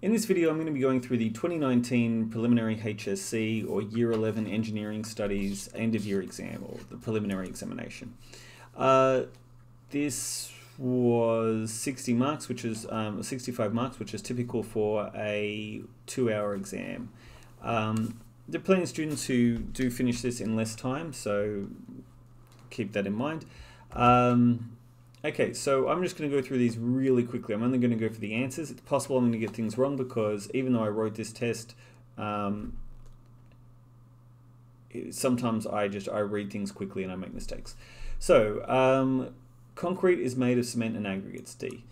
In this video, I'm going to be going through the 2019 preliminary HSC or Year 11 Engineering Studies end of year exam or the preliminary examination. Uh, this was 60 marks, which is um, 65 marks, which is typical for a two hour exam. Um, there are plenty of students who do finish this in less time, so keep that in mind. Um, Okay, so I'm just going to go through these really quickly. I'm only going to go for the answers. It's possible I'm going to get things wrong because even though I wrote this test, um, sometimes I just I read things quickly and I make mistakes. So, um, concrete is made of cement and aggregates, D,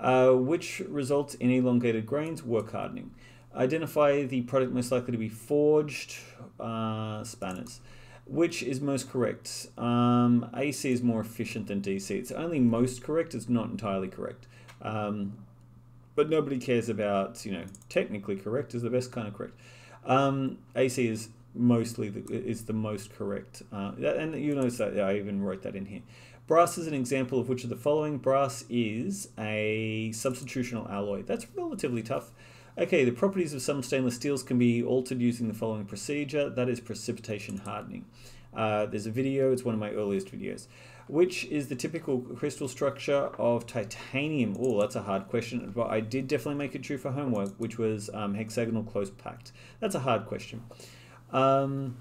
uh, which results in elongated grains, work hardening. Identify the product most likely to be forged, uh, spanners. Which is most correct? Um, AC is more efficient than DC. It's only most correct, it's not entirely correct. Um, but nobody cares about, you know, technically correct is the best kind of correct. Um, AC is mostly the, is the most correct. Uh, and you notice that I even wrote that in here. Brass is an example of which of the following. Brass is a substitutional alloy. That's relatively tough. Okay, the properties of some stainless steels can be altered using the following procedure. That is precipitation hardening. Uh, there's a video, it's one of my earliest videos. Which is the typical crystal structure of titanium? Oh, that's a hard question, but I did definitely make it true for homework, which was um, hexagonal close packed. That's a hard question. Um,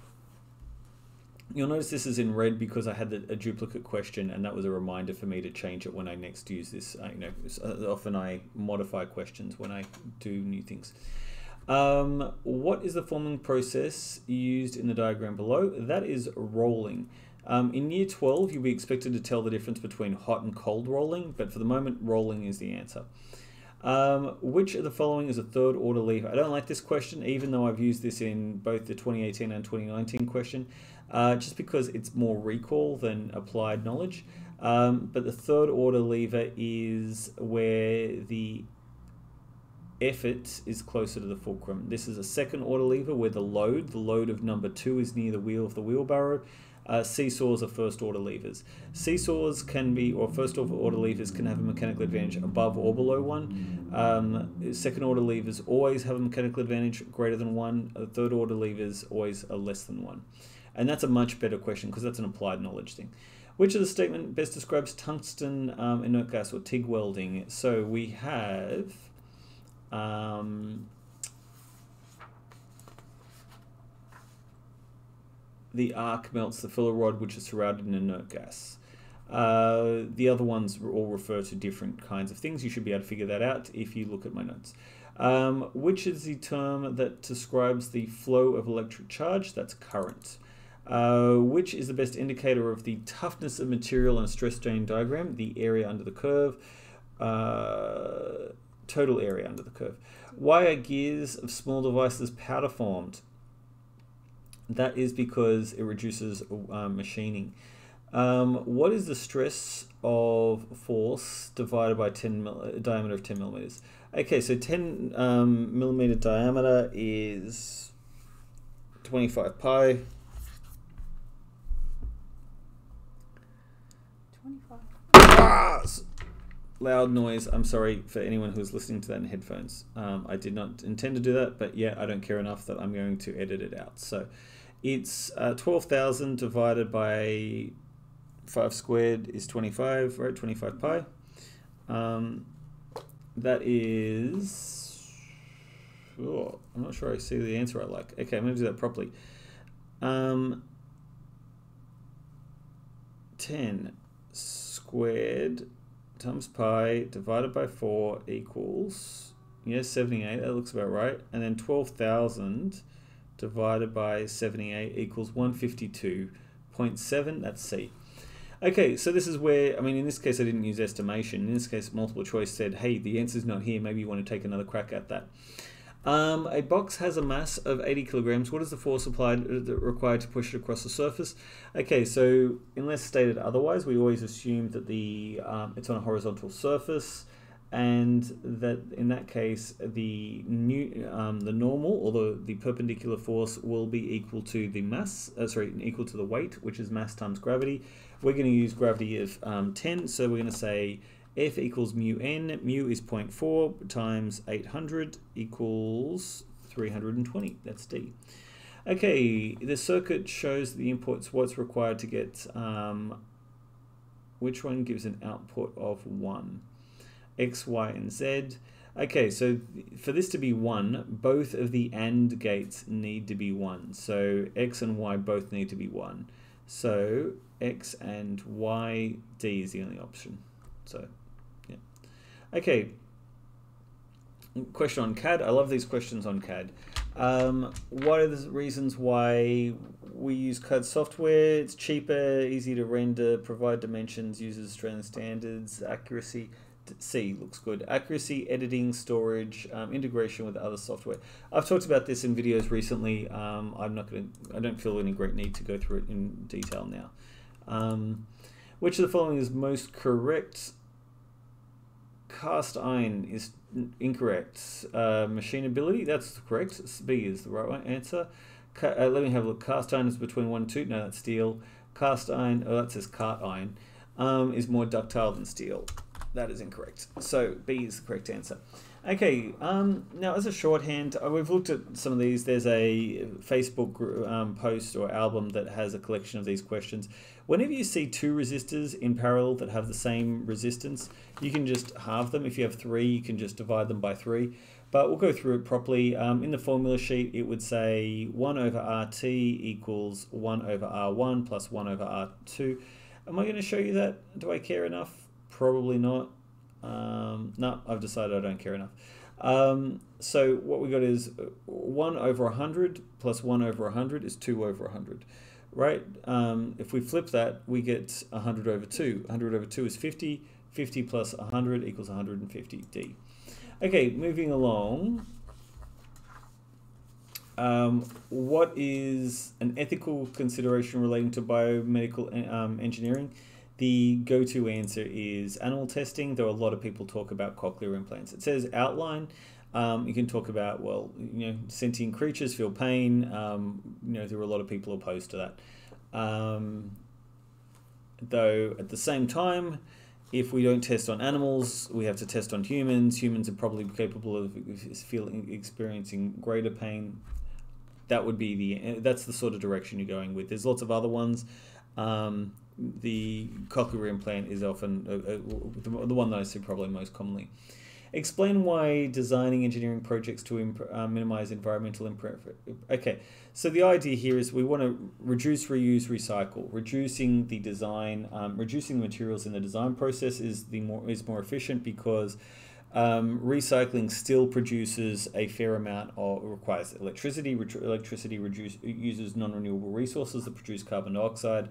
You'll notice this is in red because I had a duplicate question and that was a reminder for me to change it when I next use this. I, you know, uh, often I modify questions when I do new things. Um, what is the forming process used in the diagram below? That is rolling. Um, in year 12, you'll be expected to tell the difference between hot and cold rolling, but for the moment, rolling is the answer. Um, which of the following is a third order lever? I don't like this question, even though I've used this in both the 2018 and 2019 question uh, just because it's more recall than applied knowledge. Um, but the third order lever is where the effort is closer to the fulcrum. This is a second order lever where the load, the load of number two, is near the wheel of the wheelbarrow. Uh, seesaws are first order levers. Seesaws can be, or first order levers can have a mechanical advantage above or below one. Um, second order levers always have a mechanical advantage greater than one. Uh, third order levers always are less than one. And that's a much better question because that's an applied knowledge thing. Which of the statement best describes tungsten um, inert gas or TIG welding? So we have um, the arc melts the filler rod, which is surrounded in inert gas. Uh, the other ones all refer to different kinds of things. You should be able to figure that out if you look at my notes. Um, which is the term that describes the flow of electric charge? That's current. Uh, which is the best indicator of the toughness of material in a stress strain diagram? The area under the curve, uh, total area under the curve. Why are gears of small devices powder formed? That is because it reduces uh, machining. Um, what is the stress of force divided by 10 mil diameter of 10 millimeters? Okay, so 10 um, millimeter diameter is 25 pi. Ah! Loud noise. I'm sorry for anyone who's listening to that in headphones. Um, I did not intend to do that, but yeah, I don't care enough that I'm going to edit it out. So it's uh, 12,000 divided by 5 squared is 25, right? 25 pi. Um, that is... Oh, I'm not sure I see the answer I like. Okay, I'm going to do that properly. Um, 10 squared times pi divided by 4 equals, yes, 78, that looks about right. And then 12,000 divided by 78 equals 152.7, that's C. Okay, so this is where, I mean, in this case I didn't use estimation. In this case, multiple choice said, hey, the answer's not here, maybe you want to take another crack at that. Um, a box has a mass of 80 kilograms. What is the force applied uh, required to push it across the surface? Okay, so unless stated otherwise, we always assume that the um, it's on a horizontal surface, and that in that case, the new um, the normal or the, the perpendicular force will be equal to the mass. Uh, sorry, equal to the weight, which is mass times gravity. We're going to use gravity of um, 10, so we're going to say F equals mu n. Mu is 0.4 times 800 equals 320. That's D. Okay, the circuit shows the inputs, what's required to get, um, which one gives an output of 1? X, Y, and Z. Okay, so for this to be 1, both of the AND gates need to be 1. So X and Y both need to be 1. So X and Y, D is the only option. So. Okay, question on CAD. I love these questions on CAD. Um, what are the reasons why we use CAD software? It's cheaper, easy to render, provide dimensions, uses Australian standards, accuracy. C looks good. Accuracy, editing, storage, um, integration with other software. I've talked about this in videos recently. Um, I'm not going. I don't feel any great need to go through it in detail now. Um, which of the following is most correct? Cast iron is incorrect. Uh, machinability, that's correct. B is the right answer. Ca uh, let me have a look. Cast iron is between 1 and 2. No, that's steel. Cast iron, oh, that says cart iron, um, is more ductile than steel. That is incorrect. So B is the correct answer. Okay, um, now as a shorthand, uh, we've looked at some of these. There's a Facebook um, post or album that has a collection of these questions. Whenever you see two resistors in parallel that have the same resistance, you can just halve them. If you have three, you can just divide them by three. But we'll go through it properly. Um, in the formula sheet, it would say 1 over RT equals 1 over R1 plus 1 over R2. Am I going to show you that? Do I care enough? Probably not. Um, no, I've decided I don't care enough. Um, so what we got is 1 over 100 plus 1 over 100 is 2 over 100, right? Um, if we flip that, we get 100 over 2. 100 over 2 is 50. 50 plus 100 equals 150 D. Okay, moving along. Um, what is an ethical consideration relating to biomedical um, engineering? The go-to answer is animal testing, though a lot of people talk about cochlear implants. It says outline. Um, you can talk about, well, you know, sentient creatures feel pain. Um, you know, there are a lot of people opposed to that. Um, though at the same time, if we don't test on animals, we have to test on humans. Humans are probably capable of feeling experiencing greater pain. That would be the that's the sort of direction you're going with. There's lots of other ones. Um, the cochlear implant is often uh, uh, the, the one that I see probably most commonly. Explain why designing engineering projects to uh, minimize environmental impact. Okay, so the idea here is we want to reduce, reuse, recycle. Reducing the design, um, reducing the materials in the design process is the more is more efficient because um, recycling still produces a fair amount or requires electricity. electricity reduce, uses non-renewable resources that produce carbon dioxide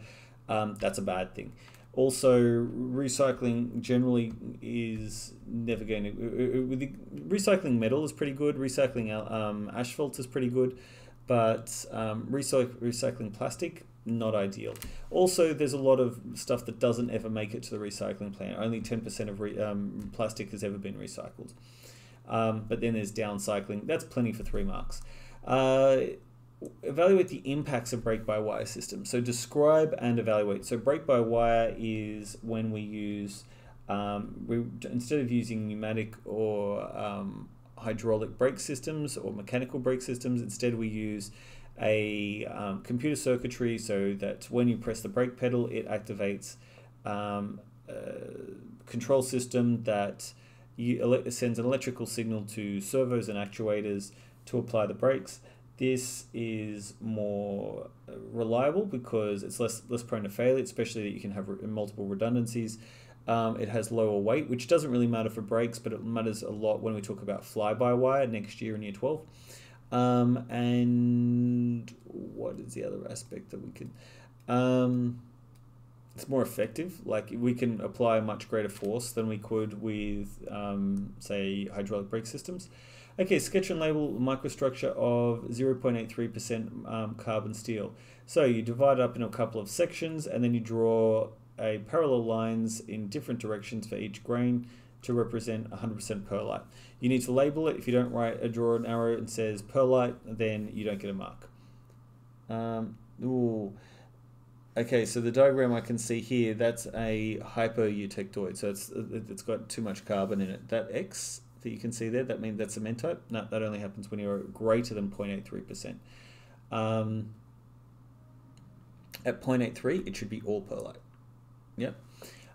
um, that's a bad thing. Also, recycling generally is never going to. Uh, uh, uh, recycling metal is pretty good. Recycling um, asphalt is pretty good, but um, recyc- recycling plastic not ideal. Also, there's a lot of stuff that doesn't ever make it to the recycling plant. Only ten percent of re- um, plastic has ever been recycled. Um, but then there's downcycling. That's plenty for three marks. Uh, evaluate the impacts of brake-by-wire systems. So describe and evaluate. So brake-by-wire is when we use, um, we instead of using pneumatic or um, hydraulic brake systems or mechanical brake systems, instead we use a um, computer circuitry so that when you press the brake pedal, it activates um, control system that sends an electrical signal to servos and actuators to apply the brakes this is more uh, reliable because it's less less prone to failure, especially that you can have multiple redundancies. Um, it has lower weight, which doesn't really matter for brakes, but it matters a lot when we talk about fly-by-wire next year in year 12. Um, and what is the other aspect that we could... Um, it's more effective. Like we can apply much greater force than we could with, um, say, hydraulic brake systems. Okay, sketch and label microstructure of 0.83% um, carbon steel. So you divide it up in a couple of sections and then you draw a parallel lines in different directions for each grain to represent 100% pearlite. You need to label it. If you don't write a draw an arrow and says pearlite, then you don't get a mark. Um, ooh. Okay, so the diagram I can see here, that's a hyper-eutectoid. So it's it's got too much carbon in it. That X that you can see there, that means that's cementite. No, that only happens when you're greater than 0.83%. Um, at 0.83, it should be all pearlite. Yep.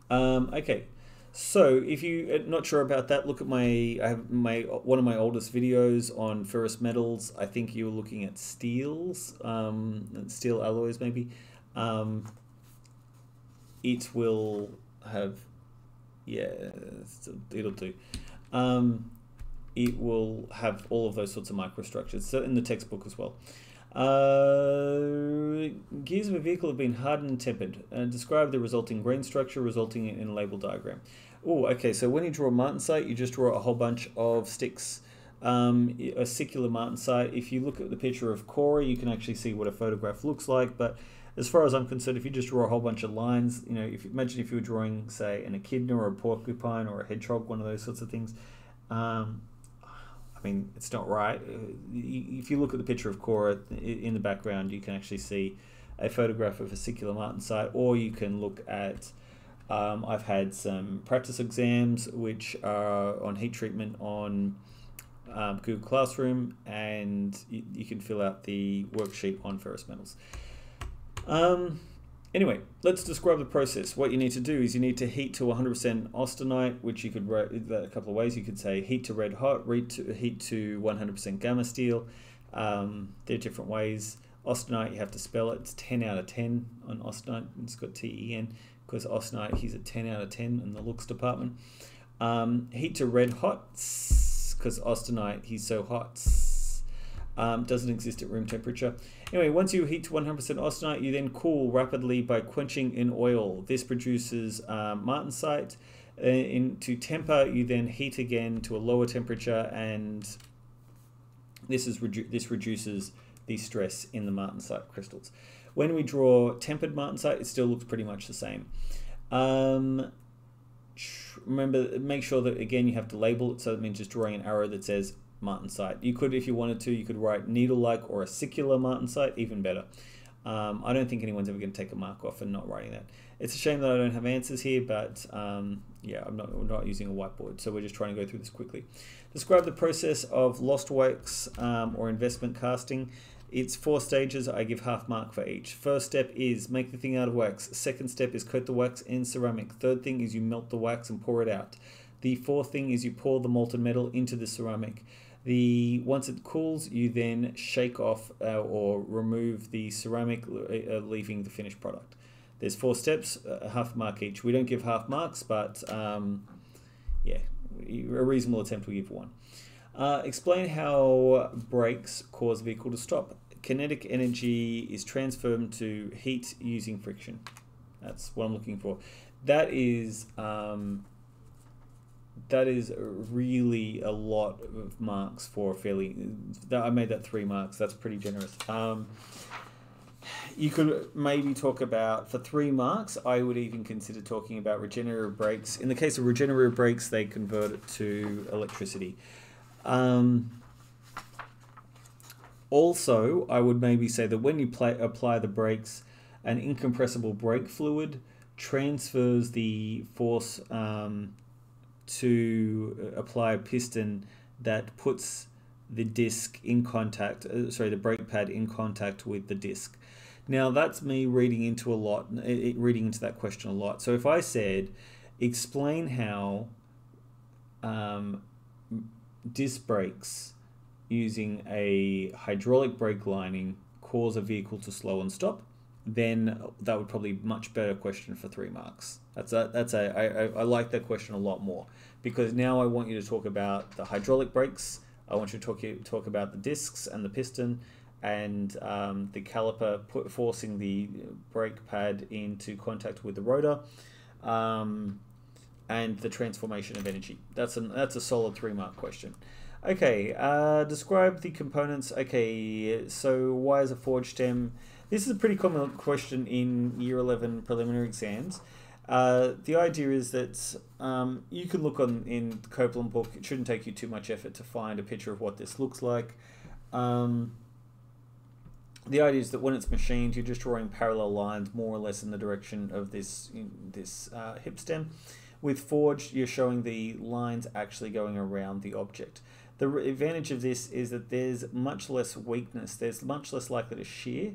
Um, okay, so if you're not sure about that, look at my I have my one of my oldest videos on ferrous metals. I think you were looking at steels, um, steel alloys maybe. Um, it will have, yeah, it'll do. Um, it will have all of those sorts of microstructures. So in the textbook as well. Uh, gears of a vehicle have been hardened and tempered. Uh, describe the resulting grain structure resulting in a label diagram. Oh, okay. So when you draw martensite, you just draw a whole bunch of sticks. Um, acicular martensite. If you look at the picture of Cora, you can actually see what a photograph looks like. But as far as I'm concerned, if you just draw a whole bunch of lines, you know, if imagine if you were drawing, say, an echidna or a porcupine or a hedgehog, one of those sorts of things. Um, I mean, it's not right. Uh, if you look at the picture of Cora in the background, you can actually see a photograph of acicular martensite, or you can look at. Um, I've had some practice exams which are on heat treatment on um, Google Classroom, and you, you, can fill out the worksheet on ferrous metals. Um, anyway, let's describe the process. What you need to do is you need to heat to 100% austenite, which you could write a couple of ways. You could say heat to red hot, heat to 100% gamma steel. Um, there are different ways. Austenite, you have to spell it. It's 10 out of 10 on austenite. It's got T-E-N because austenite, he's a 10 out of 10 in the looks department. Um, heat to red hot because austenite, he's so hot um, doesn't exist at room temperature. Anyway, once you heat to 100% austenite, you then cool rapidly by quenching in oil. This produces um, martensite. Uh, in, to temper, you then heat again to a lower temperature, and this is redu this reduces the stress in the martensite crystals. When we draw tempered martensite, it still looks pretty much the same. Um, remember, make sure that again you have to label it, so that means just drawing an arrow that says martensite. You could, if you wanted to, you could write needle-like or a acicular martensite, even better. Um, I don't think anyone's ever going to take a mark off and not writing that. It's a shame that I don't have answers here, but um, yeah, I'm not, I'm not using a whiteboard, so we're just trying to go through this quickly. Describe the process of lost wax um, or investment casting. It's four stages. I give half mark for each. First step is make the thing out of wax. Second step is coat the wax in ceramic. Third thing is you melt the wax and pour it out. The fourth thing is you pour the molten metal into the ceramic. The once it cools, you then shake off uh, or remove the ceramic, uh, leaving the finished product. There's four steps, a half mark each. We don't give half marks, but um, yeah, a reasonable attempt we give one. Uh, explain how brakes cause vehicle to stop. Kinetic energy is transferred to heat using friction. That's what I'm looking for. That is um, that is really a lot of marks for fairly. I made that three marks. That's pretty generous. Um, you could maybe talk about for three marks. I would even consider talking about regenerative brakes. In the case of regenerative brakes, they convert it to electricity. Um, also, I would maybe say that when you play, apply the brakes, an incompressible brake fluid transfers the force um, to apply a piston that puts the disc in contact, uh, sorry, the brake pad in contact with the disc. Now that's me reading into a lot, reading into that question a lot. So if I said, explain how um, disc brakes using a hydraulic brake lining cause a vehicle to slow and stop, then that would probably be much better question for three marks. That's a that's a I, I, I like that question a lot more because now I want you to talk about the hydraulic brakes. I want you to talk talk about the discs and the piston and um, the caliper put, forcing the brake pad into contact with the rotor. Um, and the transformation of energy. That's an that's a solid three mark question. Okay, uh, describe the components. Okay, so why is a forged stem? This is a pretty common question in year 11 preliminary exams. Uh, the idea is that um, you can look on in the Copeland book. It shouldn't take you too much effort to find a picture of what this looks like. Um, the idea is that when it's machined, you're just drawing parallel lines more or less in the direction of this this uh, hip stem. With forged, you're showing the lines actually going around the object. The advantage of this is that there's much less weakness. There's much less likely to shear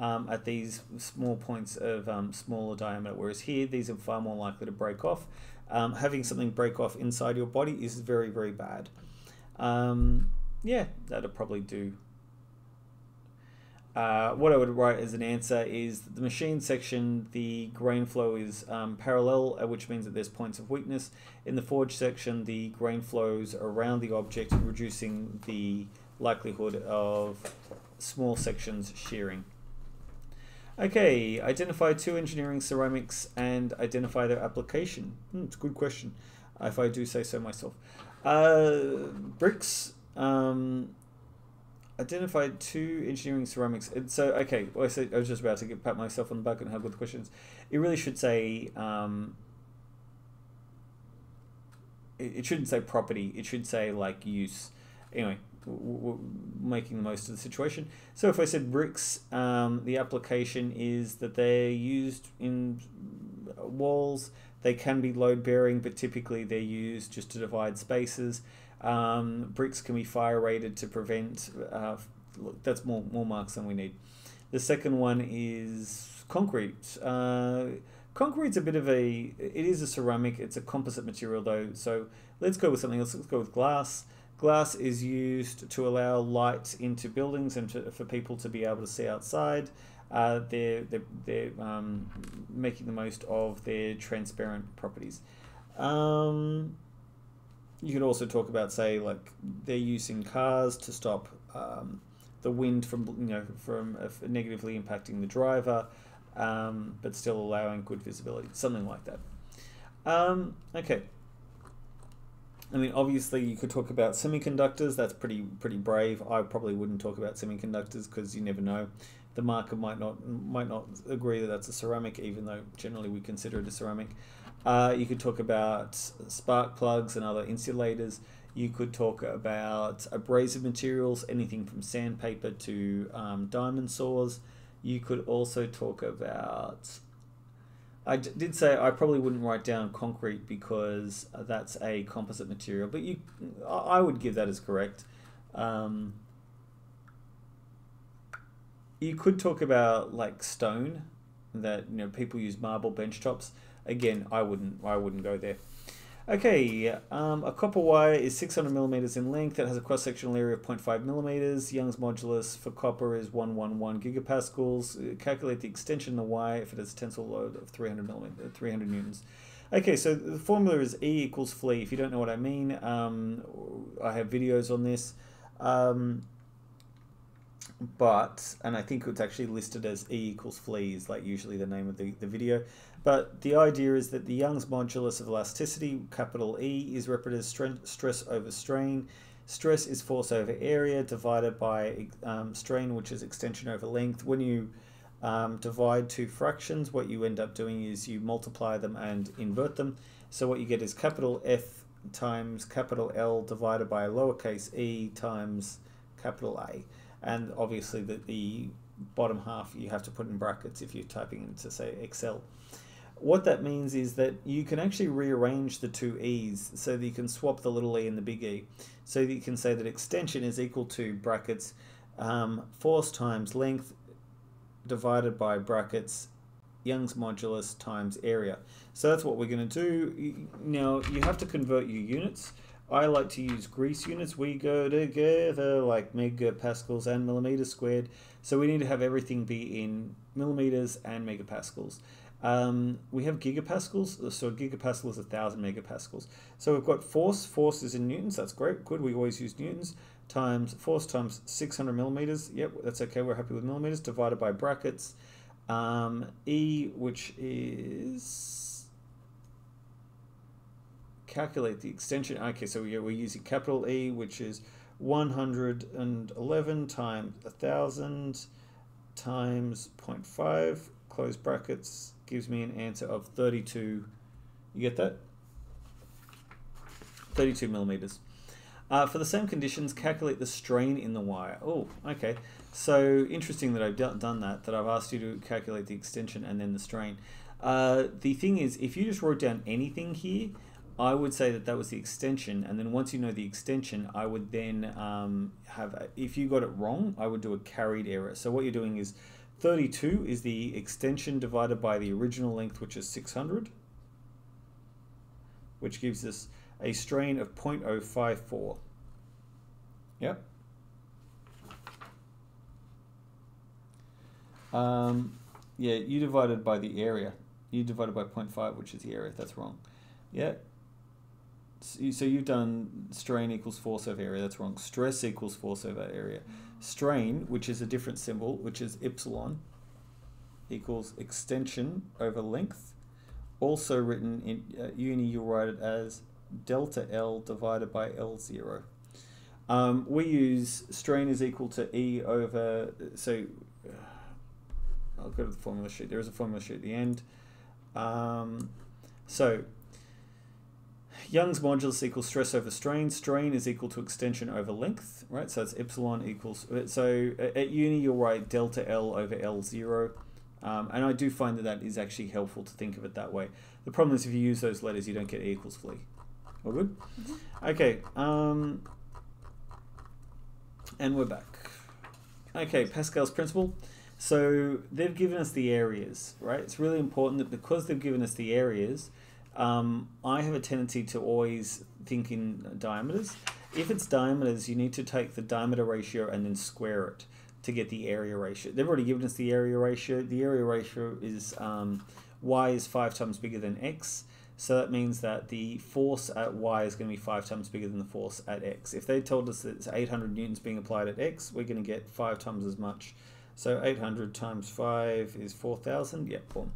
um, at these small points of um, smaller diameter, whereas here these are far more likely to break off. Um, having something break off inside your body is very, very bad. Um, yeah, that'll probably do uh, what I would write as an answer is the machine section, the grain flow is um, parallel, uh, which means that there's points of weakness. In the forge section, the grain flows around the object, reducing the likelihood of small sections shearing. Okay, identify two engineering ceramics and identify their application. Hmm, it's a good question, if I do say so myself. Uh, bricks. Um, identified two engineering ceramics. And So okay, well, I, said, I was just about to get pat myself on the back and have good questions. It really should say. Um, it, it shouldn't say property. It should say like use. Anyway, making the most of the situation. So if I said bricks, um, the application is that they're used in walls. They can be load bearing, but typically they're used just to divide spaces. Um, bricks can be fire rated to prevent. Uh, look, that's more more marks than we need. The second one is concrete. Uh, concrete's a bit of a. It is a ceramic. It's a composite material though. So let's go with something else. Let's go with glass. Glass is used to allow light into buildings and to, for people to be able to see outside. Uh, they're they're, they're um, making the most of their transparent properties. Um, you could also talk about, say, like they're using cars to stop um, the wind from you know from uh, negatively impacting the driver, um, but still allowing good visibility, something like that. Um, okay. I mean, obviously, you could talk about semiconductors. That's pretty pretty brave. I probably wouldn't talk about semiconductors because you never know. The marker might not might not agree that that's a ceramic, even though generally we consider it a ceramic. Uh, you could talk about spark plugs and other insulators. You could talk about abrasive materials, anything from sandpaper to um, diamond saws. You could also talk about. I did say I probably wouldn't write down concrete because that's a composite material, but you, I would give that as correct. Um, you could talk about like stone, that you know people use marble bench tops Again, I wouldn't I wouldn't go there. Okay, um, a copper wire is 600 millimeters in length. It has a cross-sectional area of 0.5 millimeters. Young's modulus for copper is 111 gigapascals. Calculate the extension of the wire if it has a tensile load of 300 millimeters, 300 newtons. Okay, so the formula is E equals Fleet. If you don't know what I mean, um, I have videos on this. Um, but, and I think it's actually listed as E equals fleas, like usually the name of the, the video. But the idea is that the Young's modulus of elasticity, capital E, is represented as stress over strain. Stress is force over area divided by um, strain, which is extension over length. When you um, divide two fractions, what you end up doing is you multiply them and invert them. So what you get is capital F times capital L divided by lowercase e times capital A and obviously the, the bottom half you have to put in brackets if you're typing into say Excel. What that means is that you can actually rearrange the two e's so that you can swap the little e and the big E. So that you can say that extension is equal to brackets um, force times length divided by brackets Young's modulus times area. So that's what we're going to do. Now you have to convert your units. I like to use grease units. We go together like megapascals and millimeters squared. So we need to have everything be in millimeters and megapascals. Um, we have gigapascals, so gigapascal is a thousand megapascals. So we've got force. Force is in newtons. That's great. Good. We always use newtons times force times 600 millimeters. Yep, that's okay. We're happy with millimeters divided by brackets. Um, e, which is calculate the extension. Okay, so we're using capital E, which is 111 times 1,000 times 0.5, close brackets, gives me an answer of 32. You get that? 32 millimeters. Uh, for the same conditions, calculate the strain in the wire. Oh, okay. So interesting that I've done that, that I've asked you to calculate the extension and then the strain. Uh, the thing is, if you just wrote down anything here, I would say that that was the extension, and then once you know the extension, I would then um, have, a, if you got it wrong, I would do a carried error. So what you're doing is 32 is the extension divided by the original length, which is 600, which gives us a strain of 0.054. Yep. Um, yeah, you divided by the area. You divided by 0.5, which is the area. That's wrong. Yeah, so you've done strain equals force over area. That's wrong. Stress equals force over area. Strain, which is a different symbol, which is epsilon, equals extension over length. Also written in uh, uni, you'll write it as delta L divided by L0. Um, we use strain is equal to E over, so uh, I'll go to the formula sheet. There is a formula sheet at the end. Um, so Young's modulus equals stress over strain. Strain is equal to extension over length, right? So it's epsilon equals, so at uni you'll write delta L over L0. Um, and I do find that that is actually helpful to think of it that way. The problem is if you use those letters, you don't get E equals fully. All good? Mm -hmm. Okay. Um, and we're back. Okay, Pascal's principle. So they've given us the areas, right? It's really important that because they've given us the areas, um, I have a tendency to always think in diameters. If it's diameters, you need to take the diameter ratio and then square it to get the area ratio. They've already given us the area ratio. The area ratio is um, y is 5 times bigger than x. So that means that the force at y is going to be 5 times bigger than the force at x. If they told us that it's 800 newtons being applied at x, we're going to get 5 times as much. So 800 times 5 is 4,000. Yep, boom.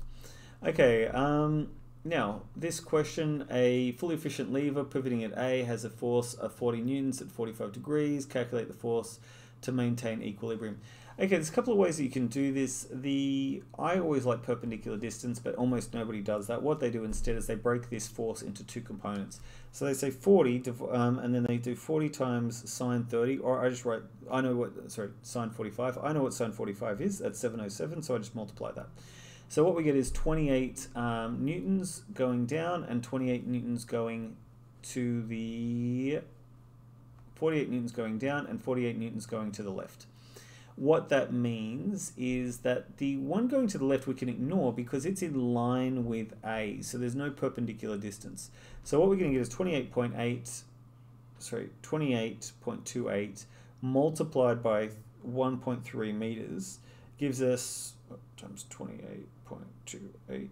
Okay, um, now, this question, a fully efficient lever pivoting at A has a force of 40 newtons at 45 degrees. Calculate the force to maintain equilibrium. Okay, there's a couple of ways that you can do this. The I always like perpendicular distance, but almost nobody does that. What they do instead is they break this force into two components. So they say 40, um, and then they do 40 times sine 30, or I just write, I know what, sorry, sine 45. I know what sine 45 is, that's 707, so I just multiply that. So what we get is 28 um, newtons going down and 28 newtons going to the 48 newtons going down and 48 newtons going to the left. What that means is that the one going to the left we can ignore because it's in line with A, so there's no perpendicular distance. So what we're going to get is 28.8, sorry, 28.28 multiplied by 1.3 meters gives us times 28.28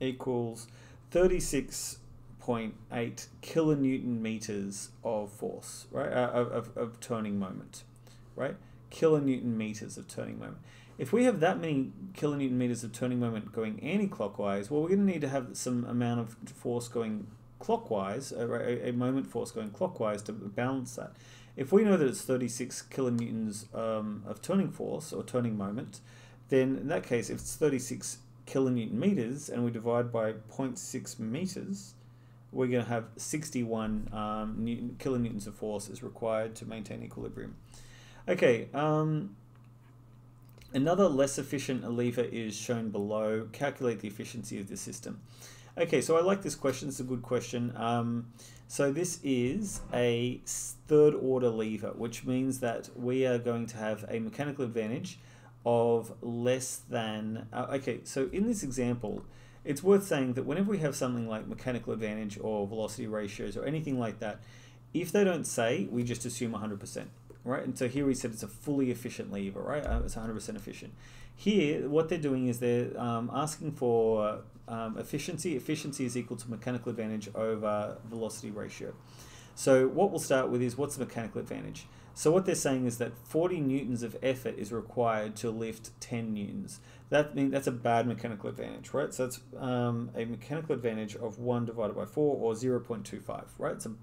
equals 36.8 kilonewton meters of force, right, uh, of, of, of turning moment, right? Kilonewton meters of turning moment. If we have that many kilonewton meters of turning moment going anti-clockwise, well, we're going to need to have some amount of force going clockwise, a, a moment force going clockwise to balance that. If we know that it's 36 kilonewtons um, of turning force or turning moment, then in that case, if it's 36 kilonewton meters and we divide by 0.6 meters, we're going to have 61 um, Newton, kilonewtons of force is required to maintain equilibrium. Okay, um, another less efficient lever is shown below. Calculate the efficiency of the system. Okay, so I like this question. It's a good question. Um, so this is a third order lever, which means that we are going to have a mechanical advantage of less than, uh, okay, so in this example, it's worth saying that whenever we have something like mechanical advantage or velocity ratios or anything like that, if they don't say, we just assume 100%, right? And so here we said it's a fully efficient lever, right? Uh, it's 100% efficient. Here, what they're doing is they're um, asking for um, efficiency. Efficiency is equal to mechanical advantage over velocity ratio. So what we'll start with is what's the mechanical advantage? So what they're saying is that 40 newtons of effort is required to lift 10 newtons. That means that's a bad mechanical advantage, right? So that's um, a mechanical advantage of 1 divided by 4 or 0 0.25, right? So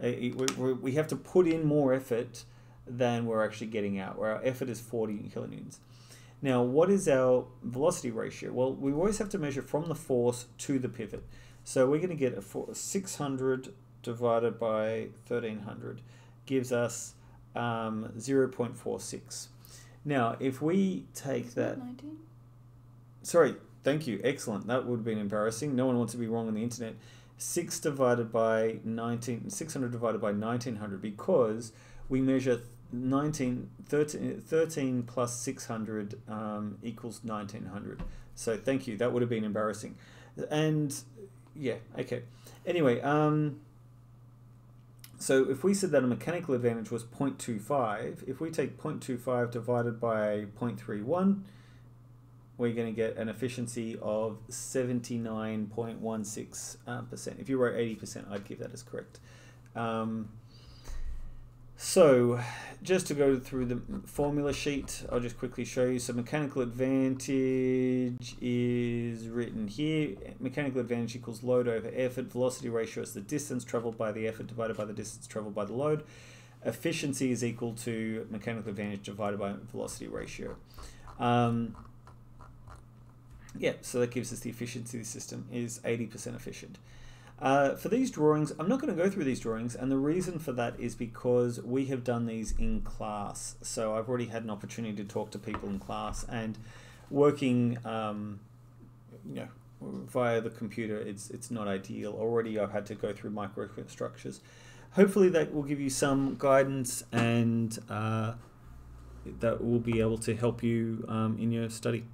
we have to put in more effort than we're actually getting out, where our effort is 40 kilonewtons. Now, what is our velocity ratio? Well, we always have to measure from the force to the pivot. So we're going to get a 600 divided by 1300 gives us um, 0.46. Now, if we take that... 19? Sorry, thank you. Excellent. That would have been embarrassing. No one wants to be wrong on the internet. 6 divided by 19, 600 divided by 1900 because we measure 19, 13, 13 plus 600 um, equals 1900. So thank you. That would have been embarrassing. And yeah, okay. Anyway, um, so if we said that a mechanical advantage was 0.25, if we take 0.25 divided by 0.31, we're going to get an efficiency of 79.16%. Uh, if you wrote 80%, I'd give that as correct. Um, so, just to go through the formula sheet, I'll just quickly show you. So, mechanical advantage is written here. Mechanical advantage equals load over effort. Velocity ratio is the distance traveled by the effort divided by the distance traveled by the load. Efficiency is equal to mechanical advantage divided by velocity ratio. Um, yeah, so that gives us the efficiency of the system is 80% efficient. Uh, for these drawings, I'm not going to go through these drawings, and the reason for that is because we have done these in class. So I've already had an opportunity to talk to people in class, and working, um, you know, via the computer, it's it's not ideal. Already, I've had to go through microstructures. Hopefully, that will give you some guidance, and uh, that will be able to help you um, in your study.